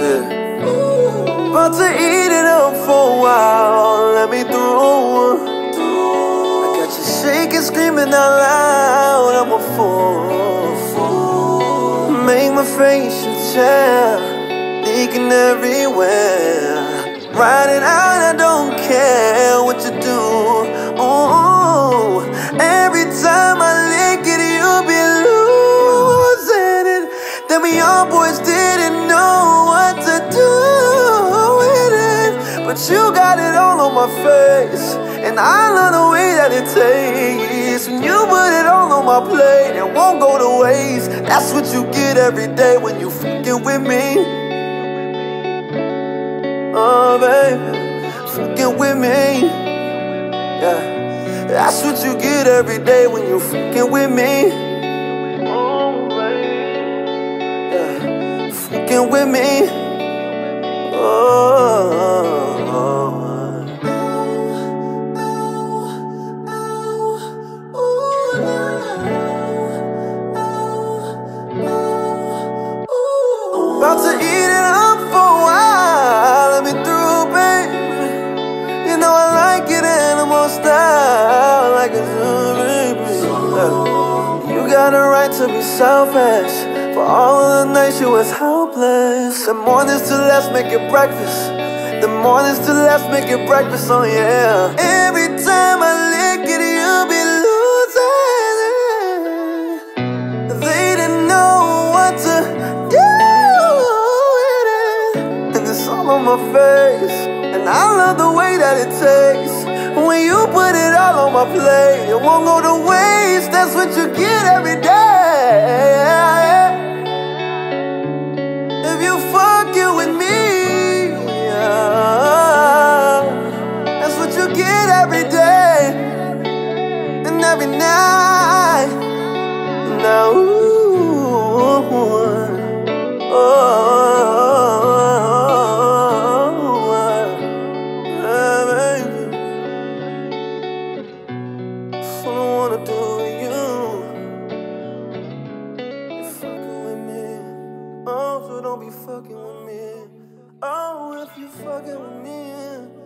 About to eat it up for a while. Let me through. I got you shaking, screaming out loud. I'm a fool. Make my face your chair, leaking everywhere. Riding out, face. And I love the way that it tastes. When you put it all on my plate, it won't go to waste. That's what you get every day when you fucking with me. Oh, baby, fucking with me. Yeah, that's what you get every day when you fucking with me. Oh, baby, yeah, fucking with me. To be selfish. For all the nights you was helpless. The mornings till let's make it breakfast. The mornings till let's make it breakfast, oh yeah. Every time I lick it, you be losing it. They didn't know what to do with it. And it's all on my face. And I love the way that it tastes. When you put it all on my plate, it won't go to waste. That's what you get every day. If you fucking with me. That's what you get every day and every night. Now, ooh, oh, wanna do with you. Don't be fucking with me. Oh, if you fucking with me.